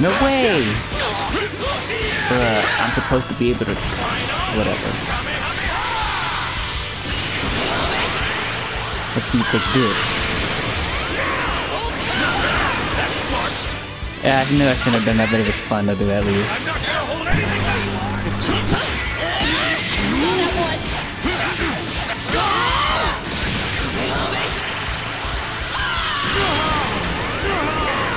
No way! Bruh, I'm supposed to be able to... Whatever. Let's see take this. Yeah, I knew I shouldn't have done that, but it was fun to do at least.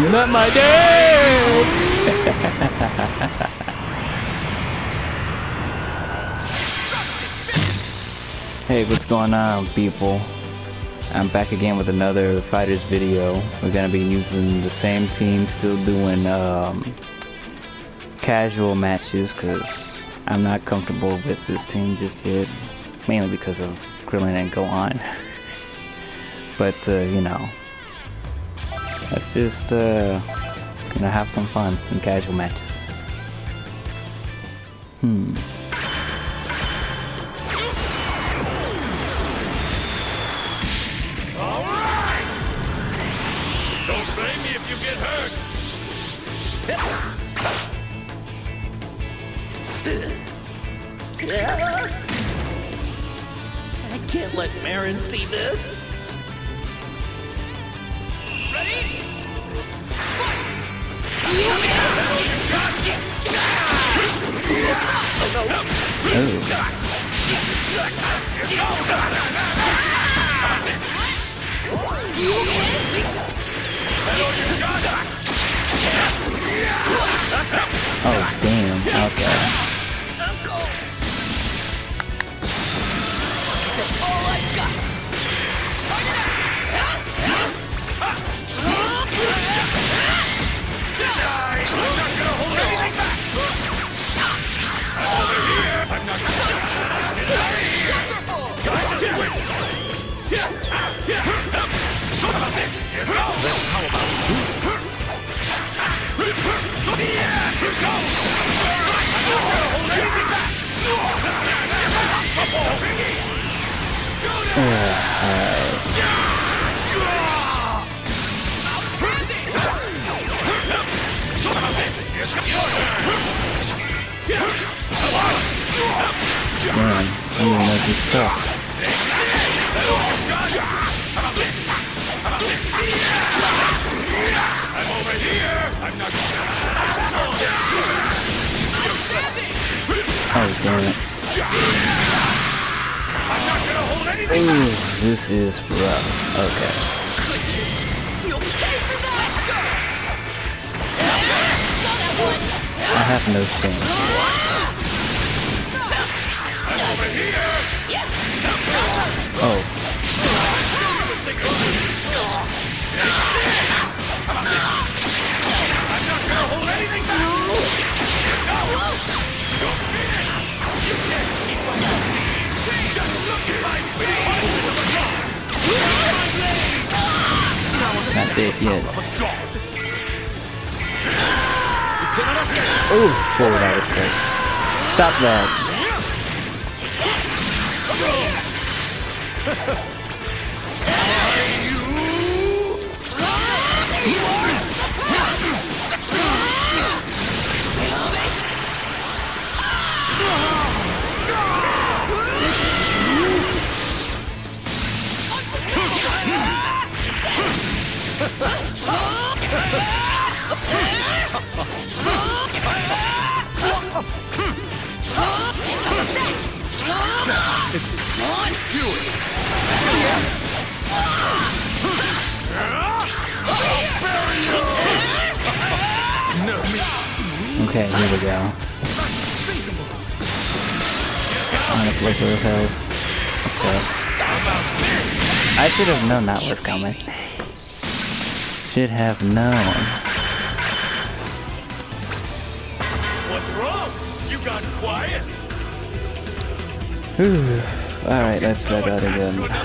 You're not my dad! hey, what's going on, people? I'm back again with another FighterZ video. We're gonna be using the same team, still doing um, casual matches, because I'm not comfortable with this team just yet. Mainly because of Krillin and Gohan. but, uh, you know, Let's just, uh, gonna have some fun in casual matches. Hmm. Alright! Don't blame me if you get hurt! I can't let Marron see this. Oh. Oh, damn. Okay. Man, I didn't know this stuff. Oh, damn it. I'm not gonna hold anything Ooh, this is rough. Okay. I have no sense. Oh, not gonna hold anything back! No! Don't finish! You can't keep up with me! Just look at my face! not dead yet. Ooh, forward that was close. Stop that. Do Honestly, for help. Okay. I should have known that was coming. Should have known. What's wrong? You got quiet? Whew. Alright, let's try So that attached again.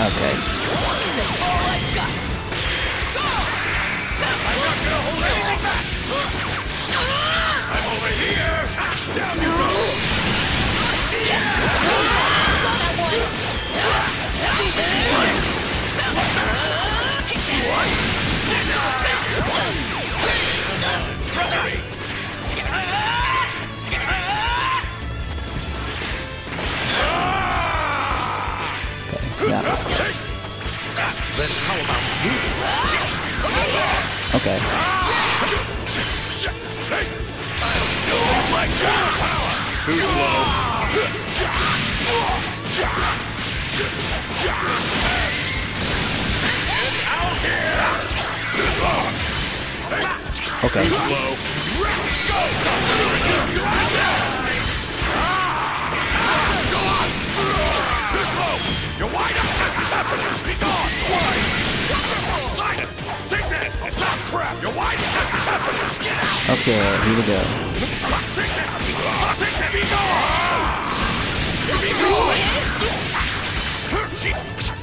Okay. I'm over here! Down you go! Slow! You're wide! Be gone! Take this! Crap! You're wide! Okay, here we go. Take! Take! Be gone! Be gone!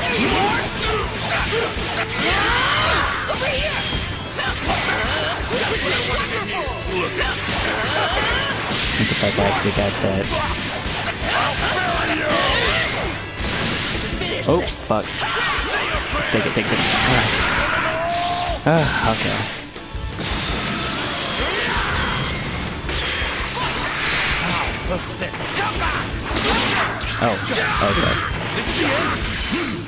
I think if I actually got that. Oh, fuck. Let's take it, take it. Ah, Ah, okay. Oh, okay.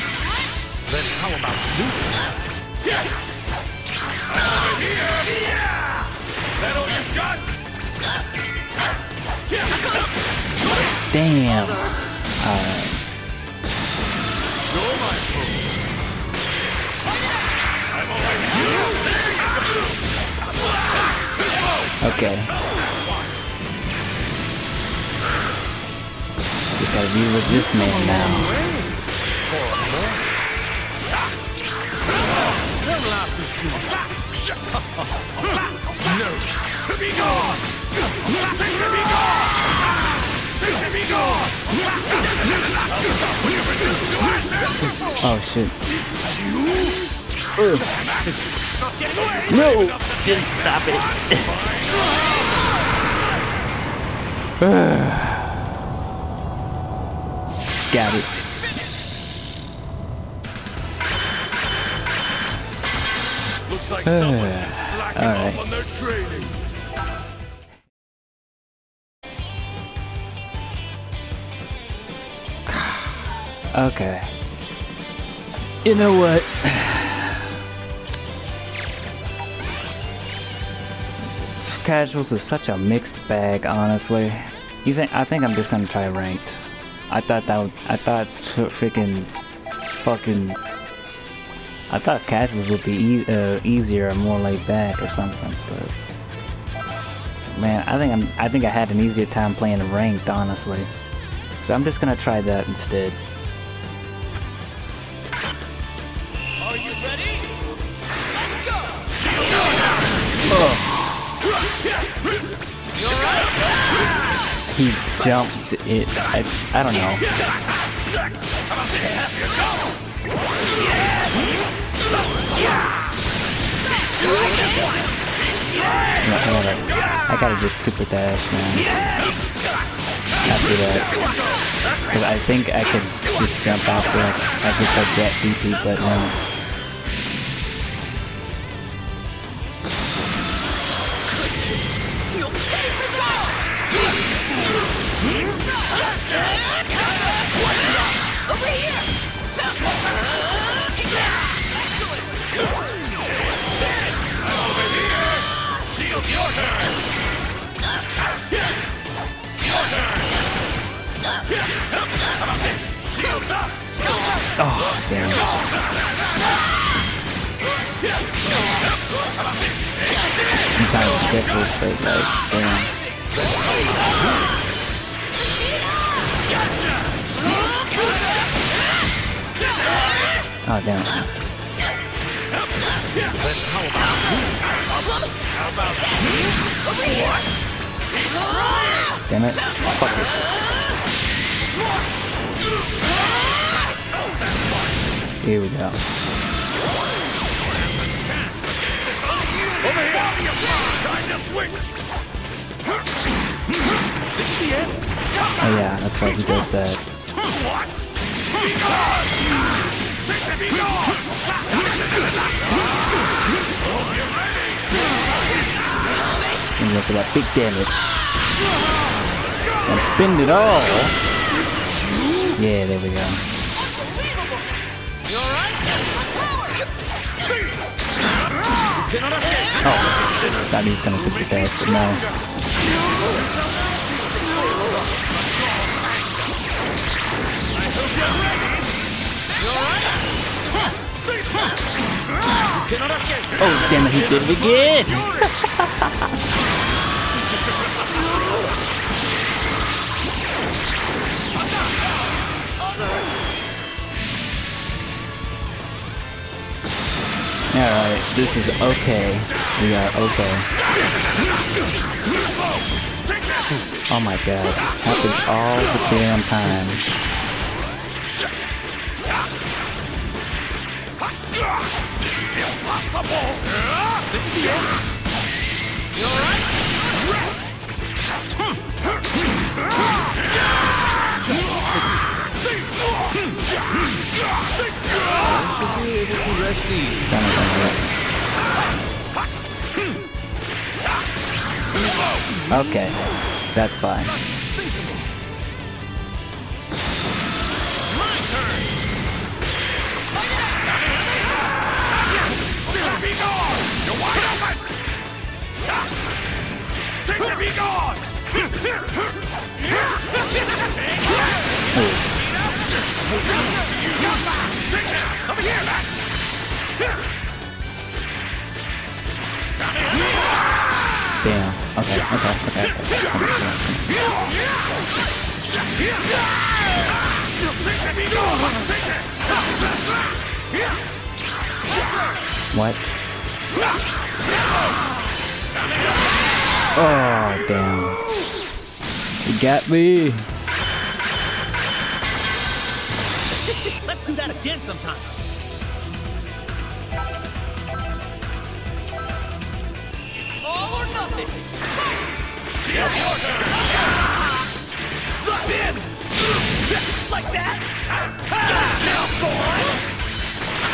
Then how about this? Over here. Yeah. That all you got? Damn. Alright. Okay. Just gotta be with this man now. No. To be gone. Take to be gone. Take to be gone. When you reduce to ashes. Oh shit. Away. No! Just stop it. Got it. Like someone's been eh, slacking All right. off on their training. Okay. You know what? Casuals is such a mixed bag, honestly. You think? I think I'm just gonna try ranked. I thought that would, I thought freaking fucking. I thought casuals would be e- uh, easier or more laid back or something, but man, I think I'm. I think I had an easier time playing ranked, honestly. So I'm just gonna try that instead. Are you ready? Let's go! He jumped it. I, I don't know. No, I gotta, I gotta just super dash, man. After that. Cause I think I could just jump after I, I could like get DP, but no. Oh, damn. How about this? But like, damn. Oh, damn. Damn it. Fuck it. Here we go. Over here! Time to switch! This the end? Oh yeah, that's why he does that. What? And go for that big damage. And spin it all. Yeah, there we go. Oh, he was gonna super dash, but no. Oh, damn it, he did it again! Alright, this is okay. We are okay. Oh my god. Happens all the damn time. Impossible! This is the end? You alright? Okay, that's fine. What? Oh, damn. You got me. Let's do that again sometime. It's all or nothing. Shield your turn! Like that? Now, boy!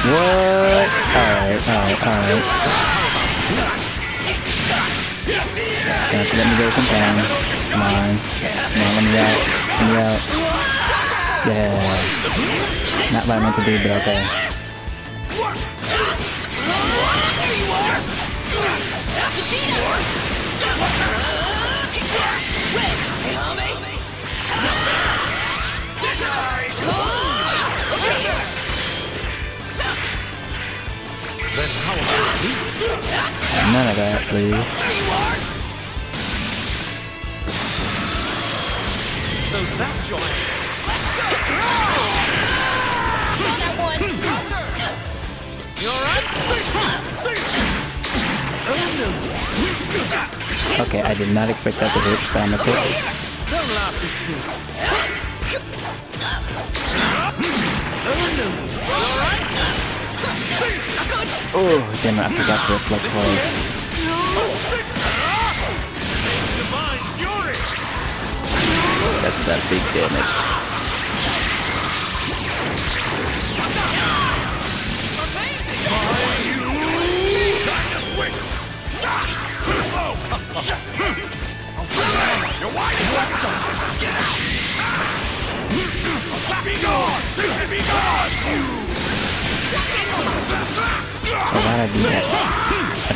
What? Alright, alright, alright. Gonna let me go sometime. Come on. Come on, let me out. Let me out. Yeah. Not what I meant to do, but okay. Take! Hey, homie! None of that, please. There you are! So that's your Let's go! Hmm. Saw that one! Hmm. You alright? Okay, I did not expect that to hit, but I'm okay. Don't laugh too soon. Oh, Oh, damn it, I forgot to reflect twice. That's that big damage.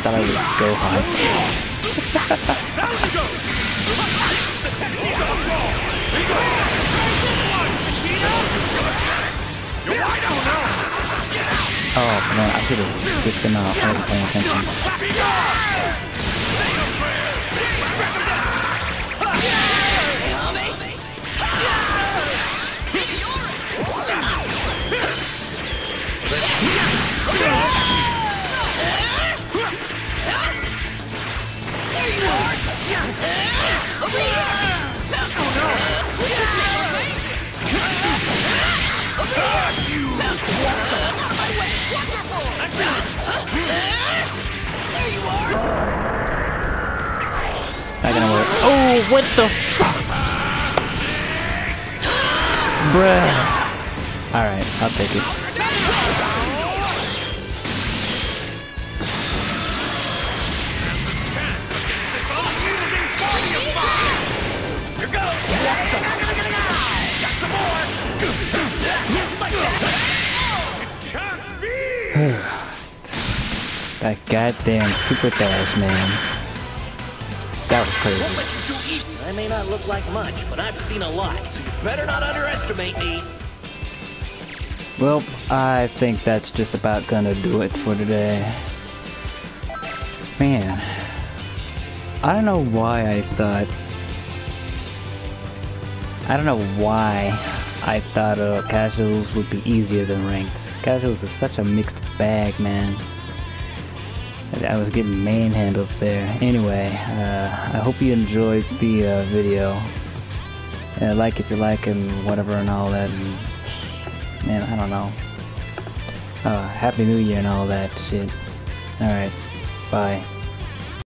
Thought I was Gohan. Go! You're wide open now! Oh, man, I should have switched them out. Uh, I wasn't paying attention. Bruh. Alright, I'll take it. That! Goddamn super dash, man. That was crazy. I may not look like much, but I've seen a lot, better not underestimate me. Well, I think that's just about gonna do it for today. Man, I don't know why I thought. I don't know why I thought uh, casuals would be easier than ranked. Casuals is such a mixed bag, man. I was getting manhandled there. Anyway, uh, I hope you enjoyed the uh, video. Uh, like if you like and whatever and all that. And, man, I don't know. Uh, Happy New Year and all that shit. Alright, bye.